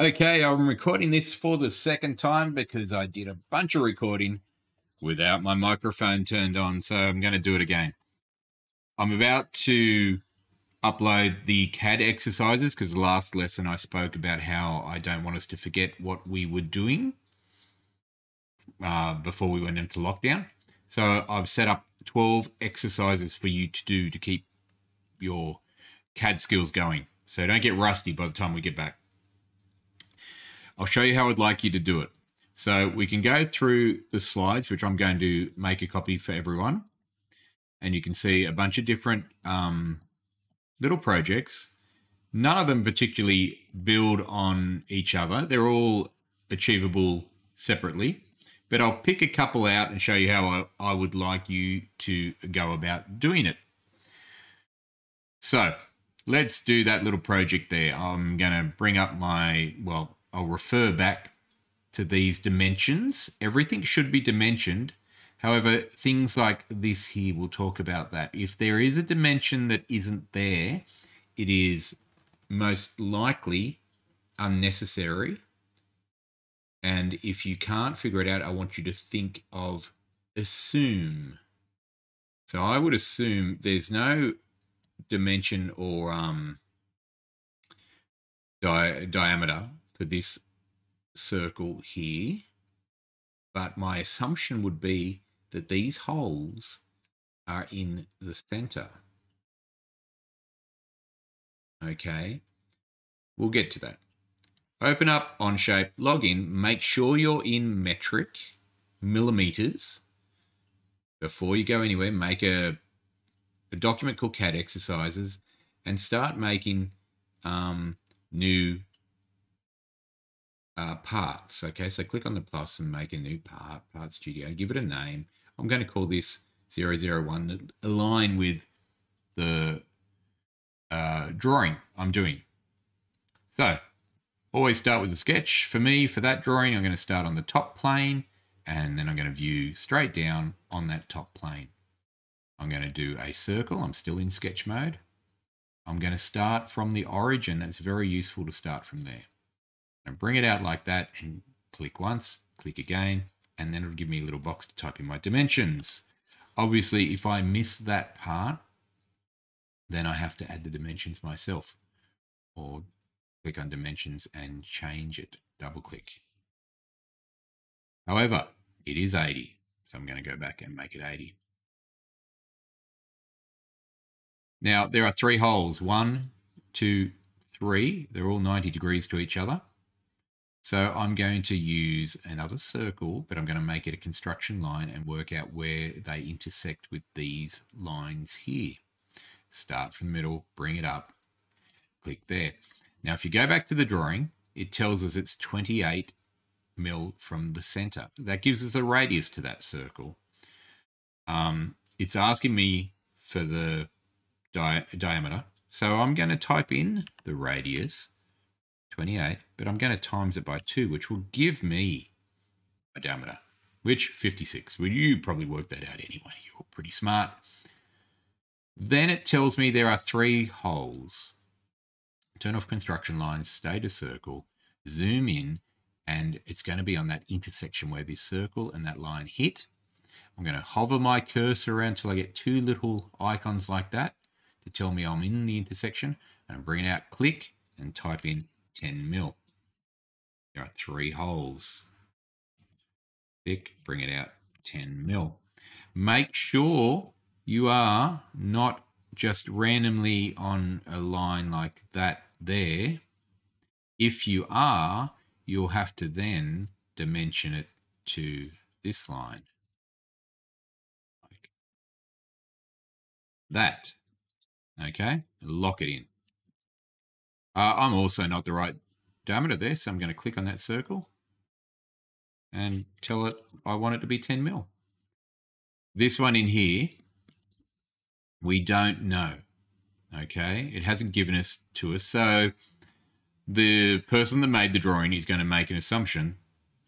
Okay, I'm recording this for the second time because I did a bunch of recording without my microphone turned on, so I'm going to do it again. I'm about to upload the CAD exercises because last lesson I spoke about how I don't want us to forget what we were doing uh, before we went into lockdown. So I've set up 12 exercises for you to do to keep your CAD skills going. So don't get rusty by the time we get back. I'll show you how I'd like you to do it. So we can go through the slides, which I'm going to make a copy for everyone. And you can see a bunch of different um, little projects. None of them particularly build on each other. They're all achievable separately. But I'll pick a couple out and show you how I, I would like you to go about doing it. So let's do that little project there. I'm going to bring up my, well, I'll refer back to these dimensions. Everything should be dimensioned. However, things like this here, we'll talk about that. If there is a dimension that isn't there, it is most likely unnecessary. And if you can't figure it out, I want you to think of assume. So I would assume there's no dimension or um, di diameter for this circle here. But my assumption would be that these holes are in the center. Okay, we'll get to that. Open up Onshape, log in, make sure you're in metric, millimeters. Before you go anywhere, make a, a document called CAD exercises and start making um, new uh, parts. Okay, so click on the plus and make a new part, Part Studio, give it a name. I'm going to call this 001, align with the uh, drawing I'm doing. So always start with a sketch. For me, for that drawing, I'm going to start on the top plane and then I'm going to view straight down on that top plane. I'm going to do a circle. I'm still in sketch mode. I'm going to start from the origin. That's very useful to start from there and bring it out like that and click once, click again, and then it'll give me a little box to type in my dimensions. Obviously, if I miss that part, then I have to add the dimensions myself or click on dimensions and change it, double click. However, it is 80, so I'm going to go back and make it 80. Now, there are three holes, one, two, three. They're all 90 degrees to each other. So I'm going to use another circle, but I'm going to make it a construction line and work out where they intersect with these lines here. Start from the middle, bring it up, click there. Now, if you go back to the drawing, it tells us it's 28 mil from the center. That gives us a radius to that circle. Um, it's asking me for the di diameter. So I'm going to type in the radius 28, but I'm going to times it by 2, which will give me a diameter, which 56. Well, you probably worked that out anyway. You're pretty smart. Then it tells me there are three holes. Turn off construction lines, stay to circle, zoom in, and it's going to be on that intersection where this circle and that line hit. I'm going to hover my cursor around until I get two little icons like that to tell me I'm in the intersection and bring it out, click, and type in 10 mil. There are three holes. Pick, bring it out 10 mil. Make sure you are not just randomly on a line like that there. If you are, you'll have to then dimension it to this line. Like that. Okay, lock it in. Uh, I'm also not the right diameter there, so I'm going to click on that circle and tell it I want it to be 10 mil. This one in here, we don't know. Okay, it hasn't given us to us. So the person that made the drawing is going to make an assumption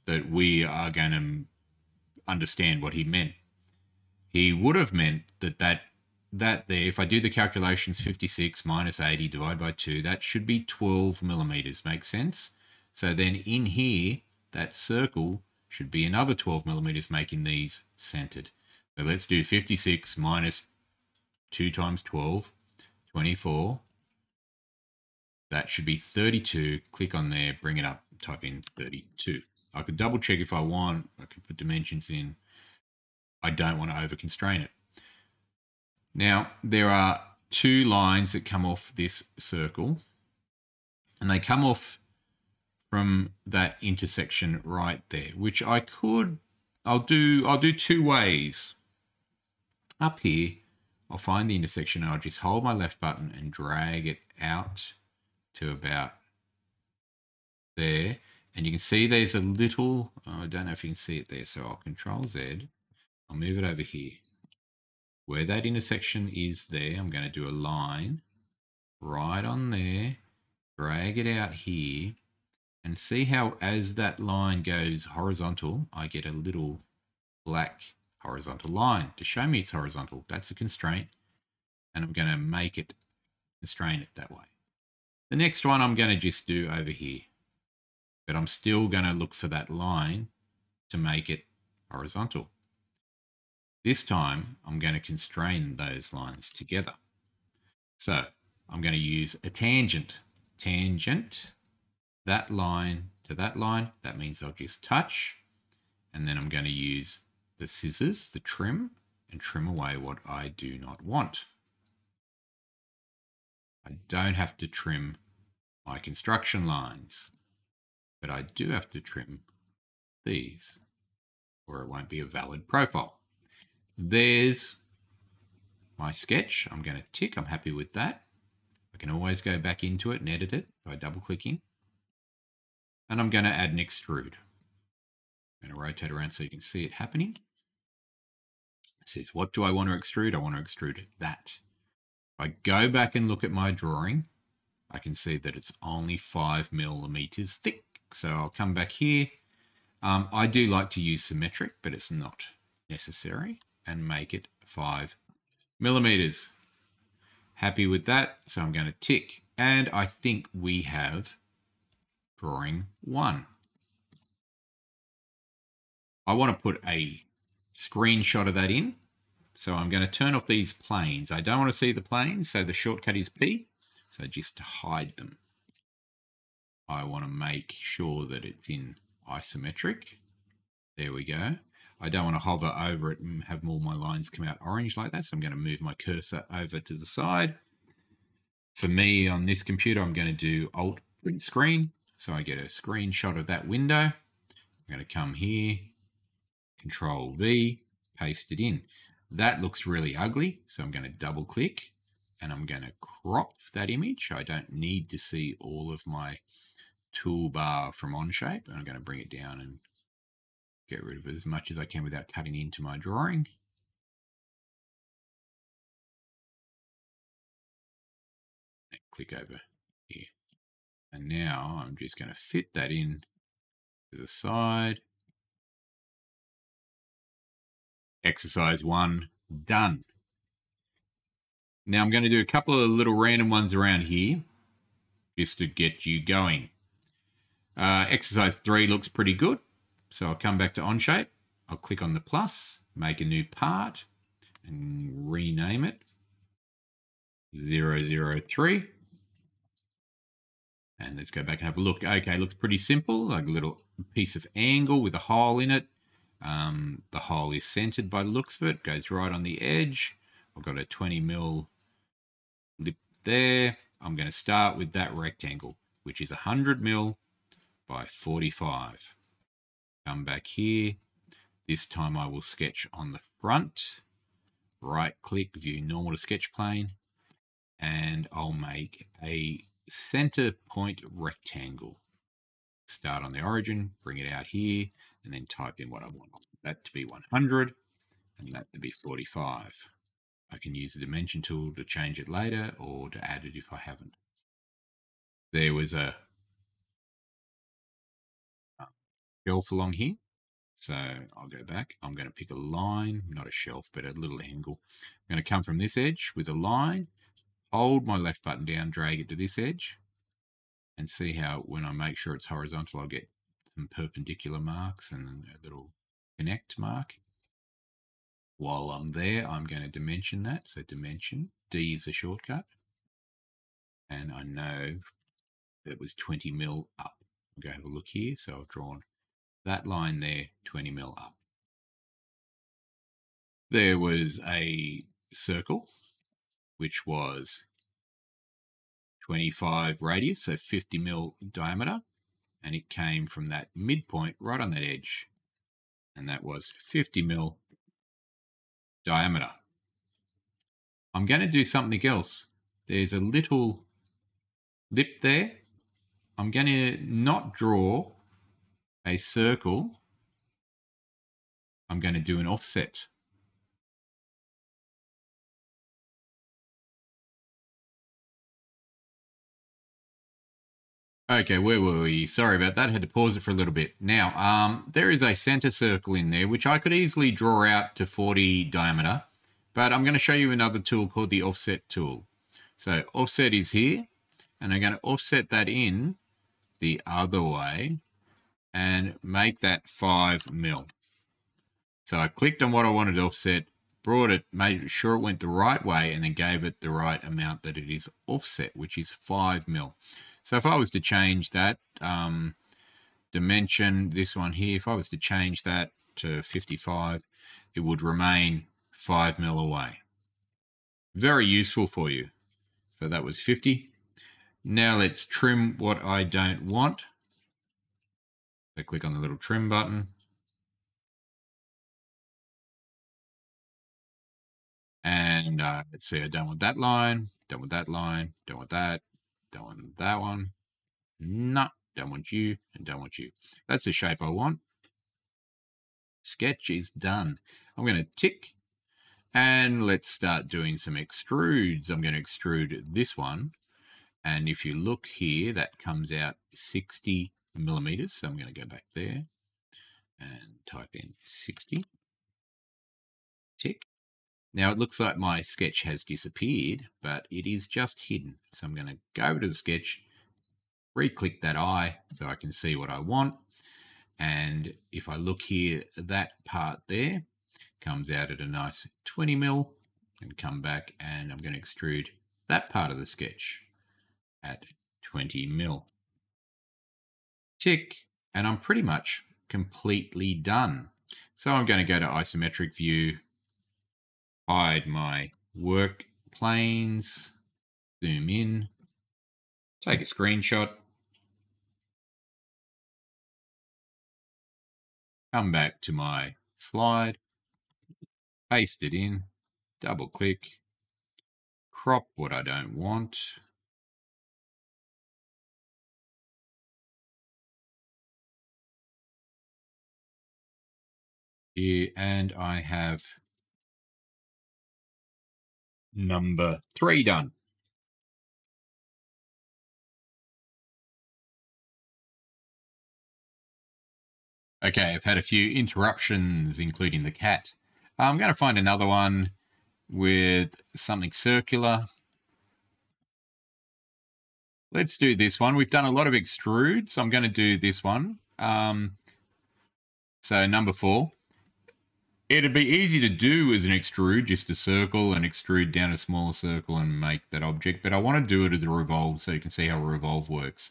that we are going to understand what he meant. He would have meant that that that there, if I do the calculations, 56 minus 80 divided by 2, that should be 12 millimeters. Make sense? So then in here, that circle should be another 12 millimeters, making these centered. So let's do 56 minus 2 times 12, 24. That should be 32. Click on there, bring it up, type in 32. I could double check if I want. I could put dimensions in. I don't want to over constrain it. Now, there are two lines that come off this circle, and they come off from that intersection right there, which I could, I'll do, I'll do two ways. Up here, I'll find the intersection and I'll just hold my left button and drag it out to about there. And you can see there's a little, oh, I don't know if you can see it there, so I'll control Z. I'll move it over here. Where that intersection is there, I'm going to do a line right on there, drag it out here, and see how as that line goes horizontal, I get a little black horizontal line to show me it's horizontal. That's a constraint, and I'm going to make it constrain it that way. The next one I'm going to just do over here but I'm still going to look for that line to make it horizontal. This time, I'm going to constrain those lines together. So I'm going to use a tangent. Tangent, that line to that line. That means I'll just touch. And then I'm going to use the scissors, the trim, and trim away what I do not want. I don't have to trim my construction lines but I do have to trim these or it won't be a valid profile. There's my sketch. I'm going to tick. I'm happy with that. I can always go back into it and edit it by double clicking. And I'm going to add an extrude. I'm going to rotate around so you can see it happening. It says, what do I want to extrude? I want to extrude that. If I go back and look at my drawing, I can see that it's only five millimeters thick. So I'll come back here. Um, I do like to use symmetric, but it's not necessary and make it five millimeters. Happy with that. So I'm going to tick. And I think we have drawing one. I want to put a screenshot of that in. So I'm going to turn off these planes. I don't want to see the planes, so the shortcut is P. So just to hide them. I want to make sure that it's in isometric. There we go. I don't want to hover over it and have all my lines come out orange like that. So I'm going to move my cursor over to the side. For me on this computer, I'm going to do Alt print screen. So I get a screenshot of that window. I'm going to come here, Control V, paste it in. That looks really ugly. So I'm going to double click and I'm going to crop that image. I don't need to see all of my toolbar from Onshape and I'm going to bring it down and get rid of as much as I can without cutting into my drawing. And click over here. And now I'm just going to fit that in to the side. Exercise one, done. Now I'm going to do a couple of little random ones around here just to get you going. Uh, exercise three looks pretty good. So I'll come back to Onshape. I'll click on the plus, make a new part, and rename it 003. And let's go back and have a look. Okay, looks pretty simple, like a little piece of angle with a hole in it. Um, the hole is centered by the looks of it, goes right on the edge. I've got a 20 mil lip there. I'm going to start with that rectangle, which is 100 mil by 45. Come back here. This time I will sketch on the front. Right click, view normal to sketch plane. And I'll make a center point rectangle. Start on the origin, bring it out here, and then type in what I want. That to be 100 and that to be 45. I can use the dimension tool to change it later or to add it if I haven't. There was a shelf along here. So I'll go back. I'm going to pick a line, not a shelf, but a little angle. I'm going to come from this edge with a line, hold my left button down, drag it to this edge. and see how when I make sure it's horizontal, I'll get some perpendicular marks and a little connect mark. While I'm there, I'm going to dimension that. So dimension, D is a shortcut. And I know it was 20 mil up. I'll go have a look here. So I've drawn that line there, 20 mil up. There was a circle, which was 25 radius, so 50 mil diameter, and it came from that midpoint right on that edge, and that was 50 mil diameter. I'm going to do something else. There's a little lip there. I'm going to not draw a circle. I'm going to do an offset. Okay, where were we? Sorry about that. I had to pause it for a little bit. Now, um, there is a center circle in there, which I could easily draw out to 40 diameter, but I'm going to show you another tool called the offset tool. So offset is here, and I'm going to offset that in the other way and make that 5 mil. So I clicked on what I wanted to offset, brought it, made sure it went the right way, and then gave it the right amount that it is offset, which is 5 mil. So if I was to change that um, dimension, this one here, if I was to change that to 55, it would remain 5 mil away. Very useful for you. So that was 50. Now let's trim what I don't want. So click on the little trim button. And uh, let's see, I don't want that line, don't want that line, don't want that, don't want that one. No, don't want you, and don't want you. That's the shape I want. Sketch is done. I'm going to tick, and let's start doing some extrudes. I'm going to extrude this one, and if you look here, that comes out 60 millimeters. So I'm going to go back there and type in 60. Tick. Now it looks like my sketch has disappeared, but it is just hidden. So I'm going to go over to the sketch, re-click that eye so I can see what I want. And if I look here, that part there comes out at a nice 20 mil and come back and I'm going to extrude that part of the sketch at 20 mil. Tick, and I'm pretty much completely done. So I'm going to go to isometric view, hide my work planes, zoom in, take a screenshot, come back to my slide, paste it in, double click, crop what I don't want, here and I have number three done. Okay, I've had a few interruptions, including the cat. I'm going to find another one with something circular. Let's do this one. We've done a lot of extrudes. So I'm going to do this one. Um, so number four. It'd be easy to do as an extrude, just a circle and extrude down a smaller circle and make that object, but I want to do it as a revolve so you can see how a revolve works.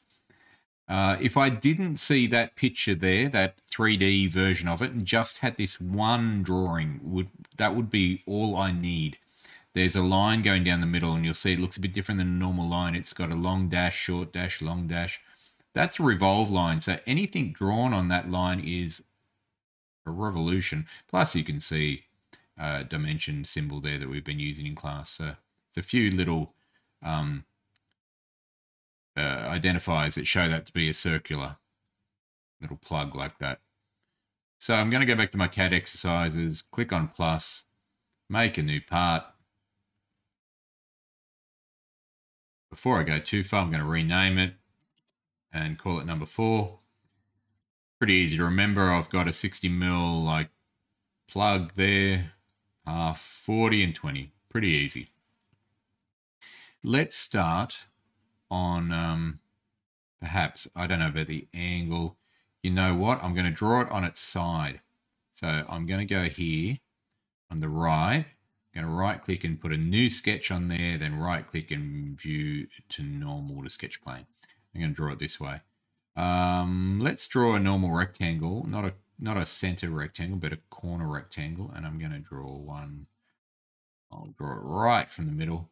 Uh, if I didn't see that picture there, that 3D version of it, and just had this one drawing, would that would be all I need. There's a line going down the middle, and you'll see it looks a bit different than a normal line. It's got a long dash, short dash, long dash. That's a revolve line. So anything drawn on that line is a revolution. Plus, you can see a dimension symbol there that we've been using in class. So it's a few little um, uh, identifiers that show that to be a circular little plug like that. So I'm going to go back to my CAD exercises, click on plus, make a new part. Before I go too far, I'm going to rename it and call it number four pretty easy to remember. I've got a 60 mil like plug there, half 40 and 20. Pretty easy. Let's start on um, perhaps, I don't know about the angle. You know what? I'm going to draw it on its side. So I'm going to go here on the right. I'm going to right click and put a new sketch on there, then right click and view to normal to sketch plane. I'm going to draw it this way. Um, let's draw a normal rectangle, not a not a center rectangle, but a corner rectangle. And I'm going to draw one. I'll draw it right from the middle.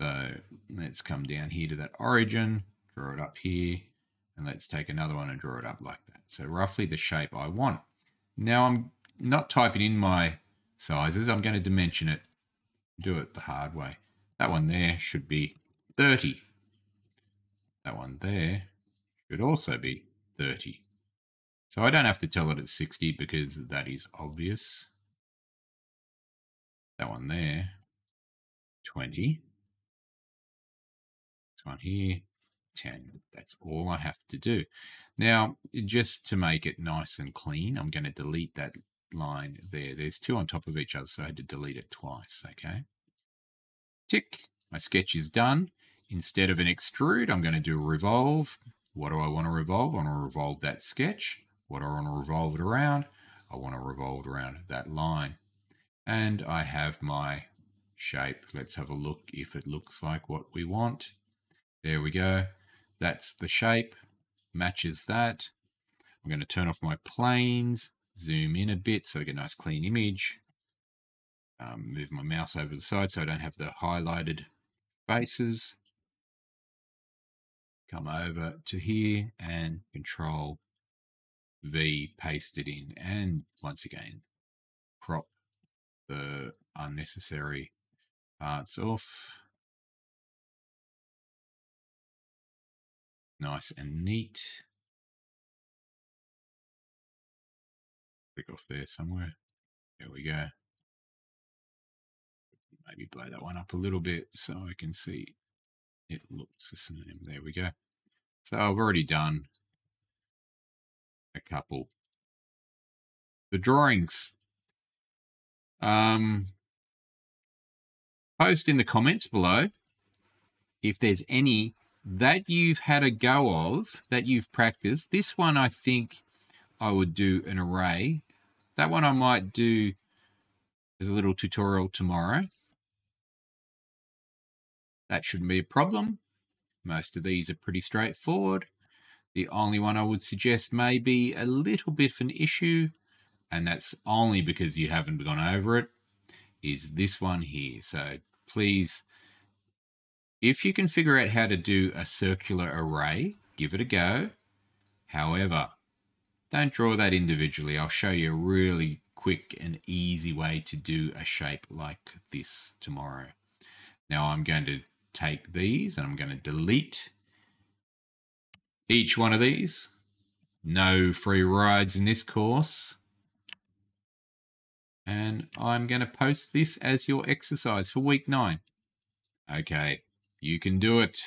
So let's come down here to that origin, draw it up here, and let's take another one and draw it up like that. So roughly the shape I want. Now I'm not typing in my sizes. I'm going to dimension it, do it the hard way. That one there should be 30. That one there should also be 30. So I don't have to tell it it's 60 because that is obvious. That one there, 20. This one here, 10. That's all I have to do. Now, just to make it nice and clean, I'm going to delete that line there. There's two on top of each other, so I had to delete it twice, okay? Tick, my sketch is done. Instead of an extrude, I'm going to do a revolve. What do I want to revolve? I want to revolve that sketch. What do I want to revolve it around? I want to revolve around that line. And I have my shape. Let's have a look if it looks like what we want. There we go. That's the shape, matches that. I'm going to turn off my planes, zoom in a bit so I get a nice clean image. Um, move my mouse over the side so I don't have the highlighted faces. Come over to here and control V, paste it in. And once again, crop the unnecessary parts off. Nice and neat. Click off there somewhere. There we go. Maybe blow that one up a little bit so I can see it looks the same. There we go. So I've already done a couple. The drawings. Um, post in the comments below if there's any that you've had a go of, that you've practiced. This one, I think I would do an array. That one I might do as a little tutorial tomorrow. That shouldn't be a problem. Most of these are pretty straightforward. The only one I would suggest may be a little bit of an issue, and that's only because you haven't gone over it, is this one here. So please if you can figure out how to do a circular array, give it a go. However, don't draw that individually. I'll show you a really quick and easy way to do a shape like this tomorrow. Now I'm going to take these and I'm going to delete each one of these. No free rides in this course. And I'm going to post this as your exercise for week nine. Okay, you can do it.